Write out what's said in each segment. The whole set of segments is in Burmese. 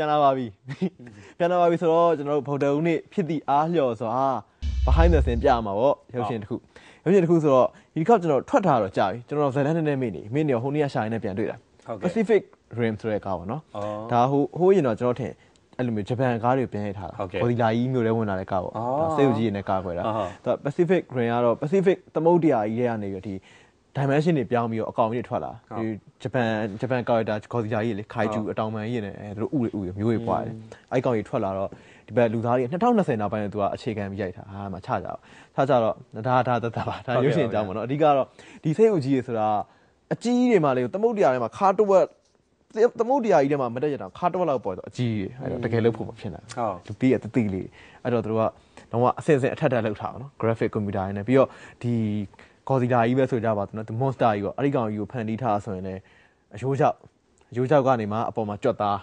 ပြန်လာပါပြီပြန်လာပါပြီဆိုတော့ကျွန်တော်တို့ဗုဒ္ဓဦးနေ့ဖြစ်သည့်အားလျော်စွာ behind the scene ပြရမှာပေါ့ရုပ်ရှင်တစ်ခုရုပ်ရှင်တစ်ခုဆိုတော့ဒီတစ်ခေါက်ကျွန်တော်ထွက်ထားတော့ကြာပြီကျွန်တော်ဇလန်နဲ့နဲ့မိနေမိနေဟိုနေ့ကရှာရင်းနဲ့ပြန်တွေ့တာဟုတ်ကဲ့ Pacific Rim ဆိုတဲ့ကားပေါ့နော်အော်ဒါဟိုဟိုရင်တော့ကျွန်တော်ထင်အဲ့လိုမျိုးဂျပန်ကားတွေပြန်ရိုက်ထားတာဟုတ်ကဲ့ဘော်ဒီလာကြီးမျိုးတွေဝင်လာတဲ့ကားပေါ့အော်ဒါစေယူကြီးနဲ့ကားခွဲတာအာဟာသူက Pacific Rim ကတော့ Pacific သမုဒ္ဒရာကြီးထဲကနေပြီးတော့ဒီ dimension တွေပြောင်းပြီးတော့အကောင်ကြီးတွေထွက်လာဟုတ်ဒီဂျပန်ဂျပန် character ဘော်ဒီလာကြီးလေခိုင်ဂျူအတောင်ပန်ကြီးနဲ့အဲသူတို့ဥတွေဥတွေမျိုးတွေပွားတယ်အဲ့ကောင်ကြီးထွက်လာတော့ဒီဘက်လူသားတွေ2020နောက်ပိုင်းတော့သူကအခြေခံပြီးရိုက်တာဟာမှချကြအောင်ချကြတော့ဒါဒါဒါဒါပါဒါရုပ်ရှင်အကြောင်းပေါ့နော်အဓိကတော့ဒီစိတ်ဥကြီးတွေဆိုတာအကြီးတွေမှာလေသမုဒ္ဒရာထဲမှာခါတဝက်သမုဒ္ဒရာကြီးထဲမှာမတက်ရတာခါတဝက်လောက်ပေါ်တော့အကြီးတွေအဲ့တော့တကယ်လို့ဖို့မဖြစ်နိုင်ဟုတ်လူပြီးရတတိလေးအဲ့တော့သူတို့ကတော့အဆင့်ဆင့်အထက်ထက်လောက်ထားအောင်နော် graphic computer ရင်းနဲ့ပြီးတော့ဒီ Godzilla ကြီးပဲဆိုကြပါတော့နော်ဒီ monster ကြီးပေါ့အဲ့ဒီကောင်ကြီးကိုဖန်တီးထားဆိုရင်လည်းအယိုးချောက်အယိုးချောက်ကနေမှအပေါ်မှာကြွက်သား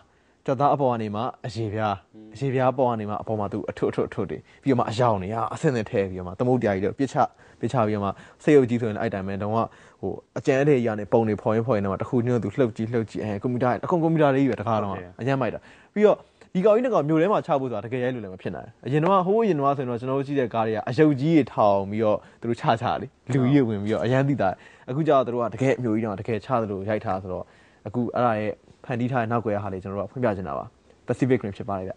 ကြွက်သားအပေါ်ကနေမှအရေပြားအရေပြားပေါ်ကနေမှအပေါ်မှာသူအထွတ်အထွတ်အထွတ်တွေပြီးတော့မှအယောင်တွေကအဆင့်ဆင့်ထဲပြီးတော့မှသမုတ်တရားကြီးတွေပြစ်ချပြစ်ချပြီးတော့မှစေရုပ်ကြီးဆိုရင်အဲ့တိုင်းပဲတော့ဟိုအကျန်းအထည်ကြီးကနေပုံတွေဖော်ရင်းဖော်ရင်းတော့တခုညွန့်သူလှုပ်ကြည့်လှုပ်ကြည့်အဲကွန်ပျူတာအကုန်ကွန်ပျူတာလေးကြီးပဲတခါတော့အညံ့မိုက်တာပြီးတော့ ဒီကောင်ကြီးတစ်ကောင်မျိုးထဲမှာချဖို့ဆိုတာတကယ်ရိုက်လို့လည်းမဖြစ်နိုင်ဘူးအရင်တော့ဟိုးအရင်တော့ဆိုရင်တော့ကျွန်တော်တို့ကြည့်တဲ့ကားတွေကအယုတ်ကြီးတွေထောင်ပြီးတော့သူတို့ချချလေလူကြီးတွေဝင်ပြီးတော့အရန်သိတာအခုကျတော့သူတို့ကတကယ်အမျိုးကြီးတော့တကယ်ချသလိုရိုက်ထားဆိုတော့အခုအဲ့ဒါရဲ့ဖန်တီးထားတဲ့နောက်ွယ်ရဟာလေးကျွန်တော်တို့ကဖွင့်ပြချင်တာပါ Pacific Rim ဖြစ်ပါတယ်ဗျ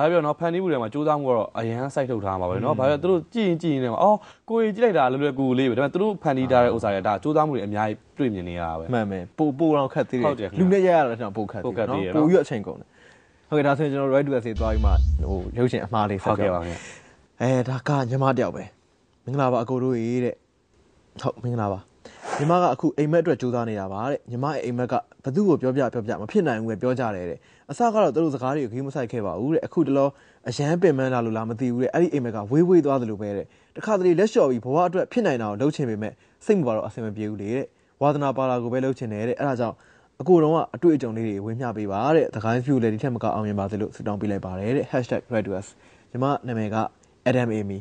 ဘာပြောနော်ဖန်တီးမှုတွေမှာစူးစမ်းမှုကတော့အရန်စိုက်ထုတ်ထားမှာပဲနော်ဘာပြောသူတို့ကြည့်ရင်ကြည့်ရင်လည်းအော်ကိုကြီးကြည့်လိုက်တာလွယ်လွယ်ကူကူလေးပဲဒါပေမဲ့သူတို့ဖန်တီးထားတဲ့ဥစ္စာတွေဒါစူးစမ်းမှုတွေအများကြီးတွေ့မြင်နေရတာပဲမှန်မယ်ပို့ပို့တော့ခက်သေးဟုတ်တယ်တယ်ခင်ဗျလူနဲ့ရရတာတော့ပို့ခက်ပို့သေးခက်တယ်သေးတယ်နော်နော်ပို့ရအချိန်ကုန်တယ်ဟုတ်ကဲ့ဒါဆိုရင်ကျွန်တော် right to essay သွားပြီးမှဟိုရုပ်ရှင်အမှားလေးဟုဆက်တ်ကဲ့ပြောပါခင်ဗျအဲဒါကညီမတယောက်ပဲမင်္ဂလာပါအကိုတို့ရေတဲ့ဟုတ်မင်္ဂလာပါညီမကအခုအိမ်မက်အတွက်ကြိုးစားနေတာပါတဲ့ညီမရဲ့အိမ်မက်ကဘသူ့ကိုပြောပြပြောပြမဖြစ်နိုင်ဘူးပဲပြောကြတယ်တဲ့ အစကတော့သူတို့စကားတွေကိုခီးမဆိုင်ခဲ့ပါဘူးတဲ့အခုတလောအရန်ပင်ပန်းလာလို့လားမသိဘူးတဲ့အဲ့ဒီအိမ်မက်ကဝေးဝေးသွားသလိုပဲတဲ့တခါတလေလက်လျှော်ပြီးဘဝအတွက်ဖြစ်နိုင်တာကိုလုပ်ချင်ပေမဲ့စိတ်မပါတော့အဆင်မပြေဘူးလေတဲ့ဝါသနာပါလာကိုပဲလုပ်ချင်တယ်တဲ့အဲ့ဒါကြောင့်အကိုတော့ကအတွေ့အကြုံလေးတွေဝေမျှပေးပါတဲ့သခိုင်း view လည်းဒီထက်မကအောင်မြင်ပါစေလို့ဆုတောင်းပေးလိုက်ပါတယ်တဲ့ #redus ညီမနာမည်က Adam Amy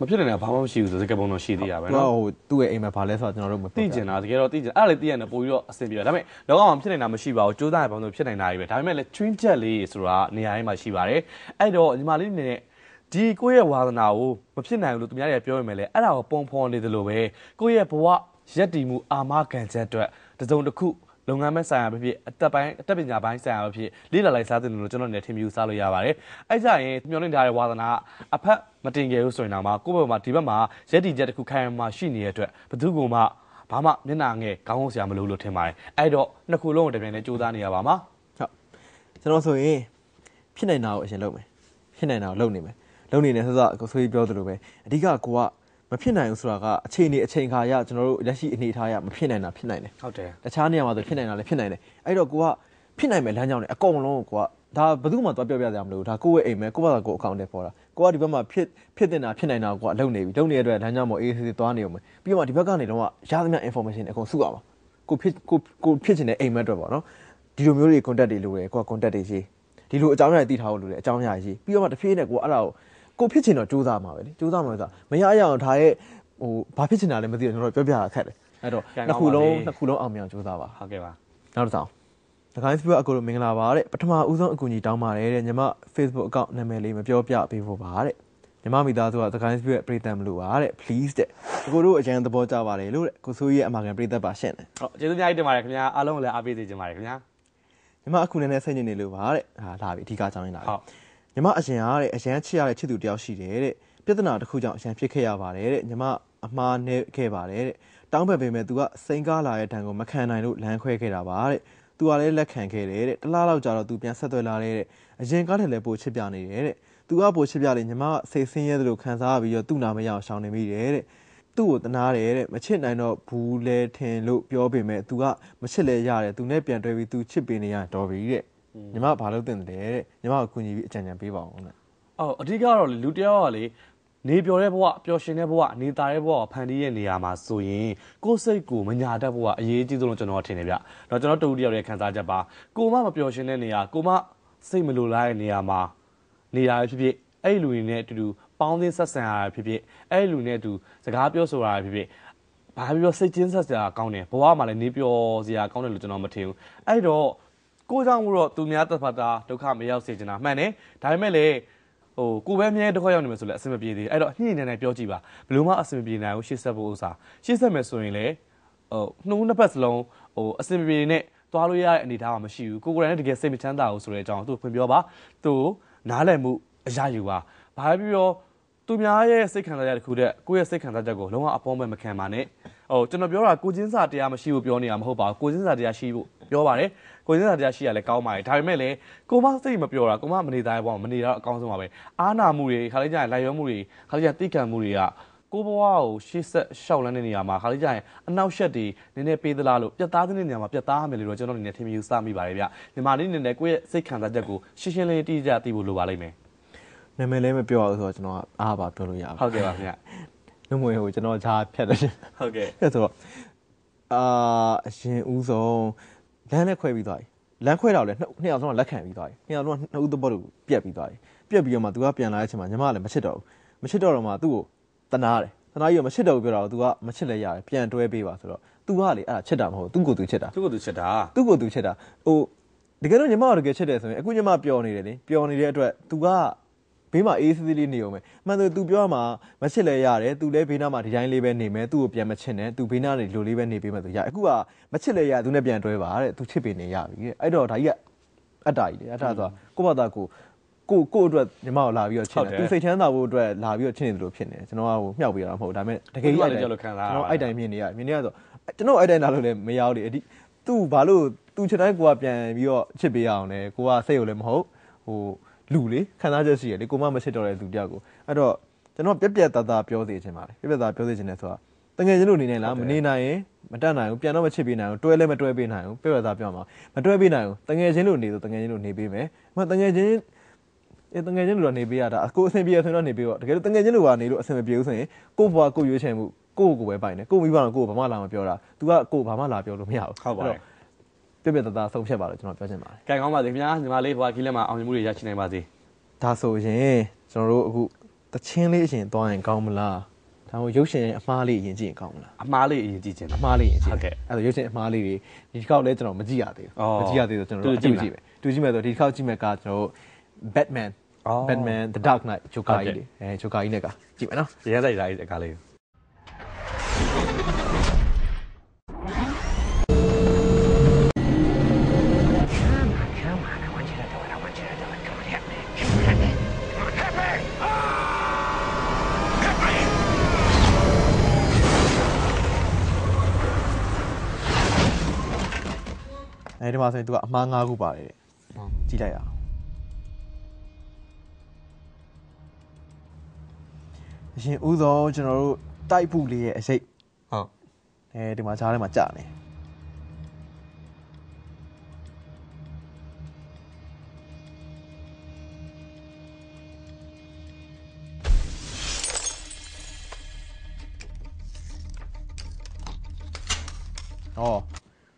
မဖြစ်နိုင်တာဘာမှမရှိဘူးဆိုစကားပုံတော့ရှိသေးရပဲသူကနော်ဟိုသူ့ရဲ့အိမ်မှာဘာလဲဆိုတော့ကျွန်တော်တို့မသိကျင်တာတကယ်တော့သိကျင်အဲ့ဒါလေးသိရတယ်ပို့ပြီးတော့အဆင်ပြေတယ်ဒါပေမဲ့လောကမှာဖြစ်နေတာမရှိပါဘူးစူးစမ်းရပုံဆိုဖြစ်နေတာကြီးပဲဒါပေမဲ့လည်း twin jet လေးဆိုတာနေရာတိုင်းမှာရှိပါတယ်အဲ့တော့ညီမလေးအနေနဲ့ဒီကိုယ့်ရဲ့ဝါသနာကိုမဖြစ်နိုင်ဘူးလို့သူများတွေကပြောရမယ်လေအဲ့ဒါကိုပုံဖော်နေတယ်လို့ပဲကိုယ့်ရဲ့ဘဝရက်တည်မှုအာမခံချက်အတွက်တစ်စုံတစ်ခု လုပ်ငန်းမဲ့ဆိုင်ရာပဲဖြစ်အသက်ပိုင်းအသက်ပညာပိုင်းဆိုင်ရာပဲဖြစ်လေးလာလိုက်စားတယ်လို့ကျွန်တော်နေထင်မြူစားလို့ရပါတယ်အဲ့ကြရင်မျောလင့်ထားတဲ့ဝါသနာကအဖက်မတင်ကြဘူးဆိုရင်တော့မှကိုယ့်ဘက်မှာဒီဘက်မှာရက်တည်ချက်တစ်ခုခိုင်မှာရှိနေတဲ့အတွက်ဘယ်သူကမှဘာမှမျက်နှာငယ်ခေါင်းဟုတ်စရာမလိုလို့ထင်ပါတယ်အဲ့တော့နှစ်ခုလုံးကိုတပြိုင်တည်းစူးစမ်းနေရပါမှာဟုတ်ကျွန်တော်ဆိုရင်ဖြစ်နိုင်တာကိုအရင်လုပ်မယ်ဖြစ်နိုင်တာကိုလုပ်နေမယ်လုပ်နေတယ်ဆိုတော့ကိုဆွေးပြောသလိုပဲအဓိကကိုက မဖြစ်နိုင်ဘူးဆိုတာကအချိန်နေအချိန်ခါရကျွန်တော်တို့လက်ရှိအနေထားရမဖြစ်နိုင်တာဖြစ်နိုင်တယ်ဟုတ်တယ်တခြားနေရာမှာဆိုဖြစ်နိုင်တာလည်းဖြစ်နိုင်တယ်အဲ့တော့ကိုကဖြစ်နိုင်မယ်လမ်းကြောင်းတွေအကုန်လုံးကိုကဒါဘယ်သူမှသွားပြောပြကြမလို့ဒါကိုယ့်ရဲ့အိမ်မဲကိုယ့်ဘာသာကိုယ်အကောင့်ထဲပေါ်တာကိုကဒီဘက်မှာဖြစ်ဖြစ်တင်တာဖြစ်နိုင်တာကိုကလုံနေပြီလုံနေတဲ့အတွက်လမ်းကြောင်းပေါ်အေးအေးဆေးဆေးသွားနေအောင်မယ်ပြီးတော့ဒီဘက်ကနေတော့ရသမျှ information တွေအကုန်စုအောင်ပါကိုဖြစ်ကိုကိုဖြစ်ချင်တဲ့အိမ်မက်အတွက်ပေါ့နော်ဒီလိုမျိုးတွေ contact တွေလိုတယ်ကိုက contact တွေရေးဒီလိုအကြောင်းအရာတွေသိထားဖို့လိုတယ်အကြောင်းအရာရေးပြီးတော့မှတစ်ဖြည်းနဲ့ကိုကအဲ့ဒါကို ကိုဖြစ်ချင်တော့စူးစမ်းမှာပဲလေစူးစမ်းမှာဆိုတာမရရအောင်ဒါရဲ့ဟိုဘာဖြစ်ချင်တာလဲမသိတော့ကျွန်တော်ပြောပြတာခက်တယ်အဲ့တော့နှစ်ခုလုံးနှစ်ခုလုံးအောင်မြင်အောင်စူးစမ်းပါဟုတ်ကဲ့ပါနောက်တစ်ဆောင်ဒကိုင်းစပီကအကိုလိုမင်္ဂလာပါတဲ့ပထမဦးဆုံးအကူအညီတောင်းပါတယ်တဲ့ညီမ Facebook account နာမည်လေးမပြောပြပေးဖို့ပါတဲ့ညီမမိသားစုကဒကိုင်းစပီရဲ့ပြည်သက်မလို့ပါတဲ့ please တဲ့အကိုတို့အရန်သဘောကျပါတယ်လို့တဲ့ကိုဆိုးကြီးရဲ့အမှားကန်ပြည်သက်ပါရှင့်တယ်ဟုတ်ကျေးဇူးအများကြီးတင်ပါတယ်ခင်ဗျာအားလုံးကိုလည်းအားပေးစေချင်ပါတယ်ခင်ဗျာညီမအခုနည်းနည်းစိတ်ညစ်နေလို့ပါတဲ့ဟာလာပြီအဓိကအကြောင်းရင်းလာပြီဟုတ် ညီမအရင်ကတဲ့အရန်ချစ်ရတဲ့ချစ်သူတယောက်ရှိတယ်တဲ့ပြဿနာတစ်ခုကြောင့်အရန်ဖြစ်ခဲ့ရပါတယ်တဲ့ညီမအမှားနဲ့ခဲ့ပါတယ်တဲ့တောင်းပန်ပေမဲ့ तू ကစိန်ကားလာတဲ့တန်ကိုမခံနိုင်လို့လမ်းခွဲခဲ့တာပါတဲ့ तू ကလည်းလက်ခံခဲ့တယ်တဲ့တလားလောက်ကြာတော့ तू ပြန်ဆက်သွယ်လာတဲ့တဲ့အရင်ကားတယ်လည်းပိုချစ်ပြနေတယ်တဲ့ तू ကပိုချစ်ပြလေညီမကစိတ်ဆင်းရဲသလိုခံစားပြီးတော့သူ့နာမရအောင်ရှောင်နေမိတယ်တဲ့သူ့ကိုတနာတယ်တဲ့မချစ်နိုင်တော့ဘူးလဲထင်လို့ပြောပေမဲ့ तू ကမချစ်လဲရတယ် तू နဲ့ပြန်တွဲပြီး तू ချစ်ပင်နေရတော်ပြီတဲ့ ညီမကဘာလို့တင်တယ်တဲ့ညီမကိုကူညီပြီးအကြံဉာဏ်ပေးပါအောင်တဲ့အော်အဓိကတော့လေလူတစ်ယောက်ကလေနေပျော်တဲ့ဘဝပျော်ရွှင်တဲ့ဘဝနေတာတဲ့ဘဝကိုဖန်တီးရဲ့နေရာမှာဆိုရင်ကိုယ်စိတ်ကိုမညာတတ်ဘဝအရေးကြီးဆုံးလို့ကျွန်တော်ထင်တယ်ဗျ။တော့ကျွန်တော်တူတူတယောက်ရဲ့ခံစားချက်ပါ။ကိုမမပျော်ရွှင်တဲ့နေရာကိုမစိတ်မလိုလားတဲ့နေရာမှာနေတာဖြစ်ဖြစ်အဲ့ဒီလူတွေနဲ့အတူတူပေါင်းသင်းဆက်ဆံရတာဖြစ်ဖြစ်အဲ့ဒီလူတွေနဲ့အတူစကားပြောဆိုတာဖြစ်ဖြစ်ဘာဖြစ်ပြောစိတ်ချင်းဆက်စရာကောင်းတယ်ဘဝမှာလည်းနေပျော်စရာကောင်းတယ်လို့ကျွန်တော်မထင်ဘူး။အဲ့တော့ ကိုကြောင့်မို့တော့သူများတစ်ဖက်တာဒုက္ခမရောက်စေချင်တာမှန်တယ်။ဒါပေမဲ့လည်းဟိုကိုပဲမြဲဒုက္ခရောက်နေမယ်ဆိုလည်းအဆင်မပြေသေးဘူးအဲ့တော့ညှိနေနေပြောကြည့်ပါဘယ်လို့မှအဆင်မပြေနိုင်ဘူးရှေ့ဆက်ဖို့ဥစ္စာရှေ့ဆက်မယ်ဆိုရင်လေဟိုနှုံးနှစ်ဖက်စလုံးဟိုအဆင်မပြေနဲ့သွားလို့ရတဲ့အနေအထားကမရှိဘူးကိုကိုယ်တိုင်လည်းတကယ်စိတ်မချမ်းသာဘူးဆိုတဲ့အကြောင်းသူဖွင့်ပြောပါသူနားလည်မှုအရာယူပါဘာပဲပြောသူများရဲ့စိတ်ခံစားချက်တစ်ခုတည်းကိုယ့်ရဲ့စိတ်ခံစားချက်ကိုလုံးဝအပေါင်းမဲ့မခံပါနဲ့ ဟိုကျွန်တော်ပြောတာကိုချင်းစာတရားမရှိဘူးပြောနေတာမဟုတ်ပါဘူးကိုချင်းစာတရားရှိဖို့ပြောပါတယ်ကိုချင်းစာတရားရှိရလဲကောင်းပါတယ်ဒါပေမဲ့လည်းကိုမစိတ်မပြောတာကိုမမနေတာဘောမနေတာအကောင်းဆုံးပါပဲအာနာမှုတွေခါလေးကျရင်လိုက်ရောမှုတွေခါလေးကျရင်တိကံမှုတွေကကိုဘဝကိုရှေ့ဆက်ရှောက်လန်းတဲ့နေရာမှာခါလေးကျရင်အနောက်ရှက်တွေနည်းနည်းပေးသလားလို့ပြတ်သားတဲ့နေရာမှာပြတ်သားမယ်လို့ကျွန်တော်အနေနဲ့ထင်မြင်စမိပါတယ်ဗျမြန်မာလေးအနေနဲ့ကိုယ့်ရဲ့စိတ်ခံစားချက်ကိုရှင်းရှင်းလင်းလင်းတိကျသိဖို့လိုပါလိမ့်မယ်နာမည်လည်းမပြောရဘူးဆိုတော့ကျွန်တော်ကအားပါပြောလို့ရပါဟုတ်ကဲ့ပါခင်ဗျ နှုတ်မွေဟိုကျွန်တော်ဂျာဖြတ်တယ်ဟုတ်ကဲ့အဲ့ဆိုတော့အာအရင်ဦးဆုံးလမ်းနဲ့ခွဲပြီးသွားပြီလမ်းခွဲတော့လည်းနှစ်ယောက်ဆုံးကလက်ခံပြီးသွားပြီနှစ်ယောက်ဆုံးကနှစ်ဦးသဘောတူပြက်ပြီးသွားပြီပြက်ပြီးတော့မှသူကပြန်လာတဲ့အချိန်မှာညီမကလည်းမချစ်တော့ဘူးမချစ်တော့တော့မှသူ့ကိုတနာတယ်တနာကြီးကမချစ်တော့ဘူးပြောတော့သူကမချစ်လဲရတယ်ပြန်တွဲပေးပါဆိုတော့သူကလေအဲ့ဒါချစ်တာမဟုတ်သူ့ကိုသူချစ်တာသူ့ကိုသူချစ်တာသူ့ကိုသူချစ်တာဟိုတကယ်လို့ညီမကတကယ်ချစ်တယ်ဆိုရင်အခုညီမပျော်နေတယ်လေပျော်နေတဲ့အတွက် तू က ဘေးမှာအေးဆေးဆေးလေးနေအောင်ပဲမှန်တယ်သူပြောမှာမချစ်လဲရတယ်သူလည်းဘေးနားမှာဒီတိုင်းလေးပဲနေမယ်သူ့ကိုပြန်မချစ်နဲ့သူဘေးနားနေလိုလေးပဲနေပေးမယ်ဆိုရအခုကမချစ်လဲရသူနဲ့ပြန်တွဲပါတဲ့သူချစ်ပေနေရပြီတဲ့အဲ့တော့ဒါကြီးကအတ္တကြီးလေအတ္တဆိုတာကိုယ့်ဘာသာကိုကိုကိုအတွက်ညီမကိုလာပြီးတော့ချစ်တယ်သူစိတ်ချမ်းသာဖို့အတွက်လာပြီးတော့ချစ်နေတယ်လို့ဖြစ်နေကျွန်တော်ကဟိုမြှောက်ပေးရတာမဟုတ်ဒါပေမဲ့တကယ်ကြီးအဲ့တိုင်းကျွန်တော်အဲ့တိုင်းမြင်နေရမြင်နေရဆိုကျွန်တော်အဲ့တိုင်းလာလို့လည်းမရဘူးလေအဒီသူ့ဘာလို့သူချစ်တိုင်းကိုကပြန်ပြီးတော့ချစ်ပေးရအောင်လေကိုကစိတ်ကိုလည်းမဟုတ်ဟို လူလေခံစားချက်ရှိရလေကိုမမချစ်တော့တဲ့လူတယောက်ကိုအဲ့တော့ကျွန်တော်ပြက်ပြက်သားသားပြောစေချင်ပါတယ်ပြက်ပြက်သားပြောစေချင်တယ်ဆိုတာတကယ်ချင်းလို့နေနေလားမနေနိုင်ရင်မတက်နိုင်ဘူးပြန်တော့မချစ်ပေးနိုင်ဘူးတွဲလည်းမတွဲပေးနိုင်ဘူးပြက်ပြက်သားပြောမှာမတွဲပေးနိုင်ဘူးတကယ်ချင်းလို့နေဆိုတကယ်ချင်းလို့နေပေးမယ်မတကယ်ချင်းအဲတငယ်ချင်းလူတော့နေပေးရတာအကိုအဆင်ပြေရဆိုရင်တော့နေပေးတော့တကယ်လို့တငယ်ချင်းလူကနေလို့အဆင်မပြေဘူးဆိုရင်ကို့ဘွားကို့ရွေးချယ်မှုကို့ကိုပဲပိုင်တယ်ကို့မိဘကကို့ဘာမှလာမပြောတာ तू ကကို့ဘာမှလာပြောလို့မရဘူးဟုတ်ပါတယ် ပြပြတသားဆုံးဖြတ်ပါလို့ကျွန်တော်ပြောချင်ပါတယ်ကဲကောင်းပါစေခင်ဗျာညီမလေးဘွားခီးလက်မှာအောင်မြင်မှုတွေရရှိနိုင်ပါစေဒါဆိုရင်ကျွန်တော်တို့အခုတချင်းလေးအရင်သွားရင်ကောင်းမလားဒါမှမဟုတ်ရုပ်ရှင်အမှားလေးအရင်ကြည့်ရင်ကောင်းမလားအမားလေးအရင်ကြည့်ခြင်းအမှားလေးအရင်ကြည့်ဟုတ်ကဲ့အဲ့ဒါရုပ်ရှင်အမှားလေးတွေဒီတစ်ခေါက်လဲကျွန်တော်မကြည့်ရသေးအော်ဘူးမကြည့်ရသေးဘူးကျွန်တော်တို့တူတူကြကြည့်ည့်မယ်မယ်တူကြည့်မယ်ဆိုဒီတစ်ခေါက်ကြည့်မယ်ကကျွန်တော်တို့ Batman အော် Batman The Dark Knight Joker ဟုတ်ကဲ့ကြီးလေအဲ Joker ကြီးနဲ့ကကြည့်မယ်နော်ရရတိုက်လိုက်တဲ့ကားလေး အဲဒီမှာဆိုရင်သူကအမှား၅ခုပါတယ်တဲ့ကြည့်လိုက်ရအောင်အရှင်ဥသောကျွန်တော်တို့တိုက်ပုလေးရဲ့အစိတ်ဟုတ်အဲဒီမှာဈားထဲမှာကြာနေဩ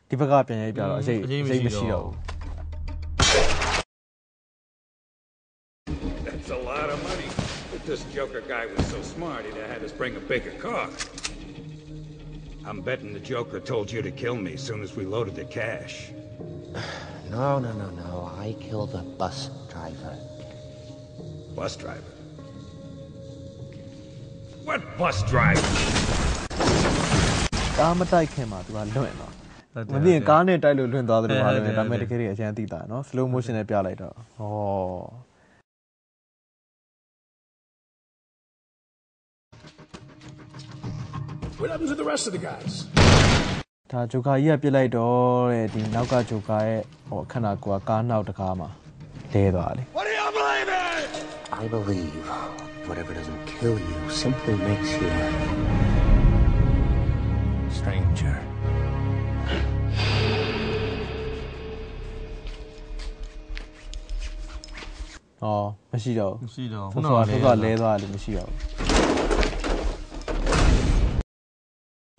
ဒီဘက်ကပြန်ရိုက်ပြတော့အစိတ်အစိတ်မရှိတော့ဘူး That's a lot of money. If this Joker guy was so smart, he'd have had us bring a bigger car. I'm betting the Joker told you to kill me as soon as we loaded the cash. No, no, no, no. I killed the bus driver. Bus driver. What bus driver? ကားမတိုက်ခင်မှာသူကလွင့်သွား မသိရင်ကားနဲ့တိုက်လို့လွင့်သွားတယ်လို့ပါလေဒါပေမဲ့တကယ်ကြီးအချမ်းသိတာနော် slow motion နဲ့ပြလိုက်တော့ဩ What happened to the rest of the guys? ဒါဂျိုကာကြီးကပြစ်လိုက်တော့တဲ့ဒီနောက်ကဂျိုကာရဲ့ဟိုခန္ဓာကိုယ်ကကားနောက်တကားမှာလဲသွားတယ် What do you believe in? I believe whatever doesn't kill you simply makes you ဩမရှိတော့ဘူးမရှိတော့ဆော့ဆော့ဆော့ဆော့လဲသွားတယ်မရှိတော့ဘူး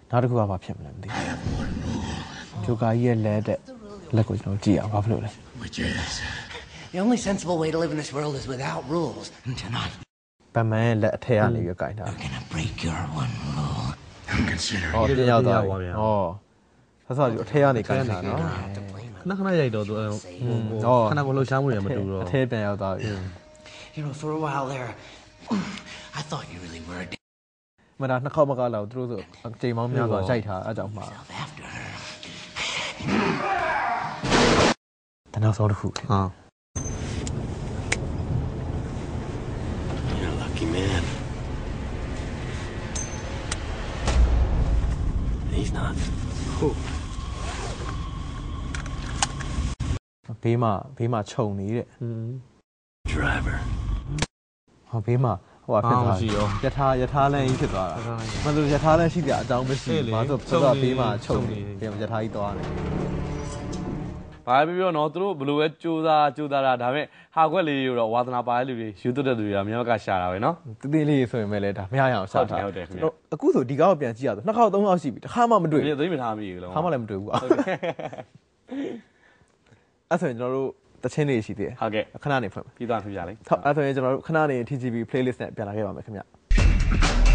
နောက်တစ်ခုကဘာဖြစ်မလဲမသိဘူးဂျိုကာကြီးရဲ့လဲတဲ့လက်ကိုကျွန်တော်ကြည့်အောင်ဘာဖြစ်လို့လဲ Which is? The only sensible way to live in this world is without rules. And tonight, ဘတ်မန်ရဲ့လက်အထက်ကနေပြီးကင်ထားတယ် I'm gonna break your one rule. I'm considering. ဩပြင်ရောက်သွားပြီပြန်ဩဆော့ဆော့ဒီအထက်ကနေကင်ထားနော် To blame ခဏခဏရိုက်တော့သူဟိုဩခဏကလှုပ်ရှားမှုတွေမတူတော့အထက်ပြန်ရောက်သွားပြီ You know, for a while there, I thought you really were a d- မဒါနှစ်ခေါက်မကလောက်သူတို့ဆိုအချိန်မောင်းများစွာရိုက်ထားအဲကြောင့်မှာ after her. တနောက်ဆုံးတစ်ခုဟာ You're a lucky man. He's not. ဘေးမှာဘေးမှာခြုံနေတဲ့ Driver. ဟောဘေးမှာဟိုဟာဖြစ်သွားတယ်ယထာယထာလန်းကြီးဖြစ်သွားတာမဟုတ်ယထာလန်းရှိတဲ့အကြောင်းမရှိဘူးဘာလို့ဆိုတော့ဘေးမှာခြုံနေပြီးယထာကြီးသွားတယ်ဘာပဲပြောတော့သူတို့ဘယ်လိုပဲစူးစားစူးစားတာဒါပေမဲ့ဟာခွက်လေးတွေတော့ဝါသနာပါတဲ့လူတွေယူသွတ်တဲ့လူတွေကမြောက်ကရှာတာပဲနော်တသေးလေးဆိုရင်ပဲလေဒါမရရအောင်ရှာထားဟုတ်တယ်ဟုတ်တယ်ခင်ဗျကျွန်တော်အခုဆိုဒီကောက်ပြန်ကြည့်ရဆိုနှစ်ခေါက်သုံးခေါက်ရှိပြီတစ်ခါမှမတွေ့ဒီဘူးသိမထားမိဘူးလုံးတစ်ခါမှလည်းမတွေ့ဘူးကွာ အဲ့ဆိုရင်ကျွန်တော်တို့တချင်းတွေရှိသေးတယ်ဟုတ်ကဲ့ခဏနေဖွင့်မယ်ပြီးသွားပြီပြလေဟုတ်အဲ့ဆိုရင်ကျွန်တော်တို့ခဏနေ TGB playlist နဲ့ပြန်လာခဲ့ပါမယ်ခင်ဗျ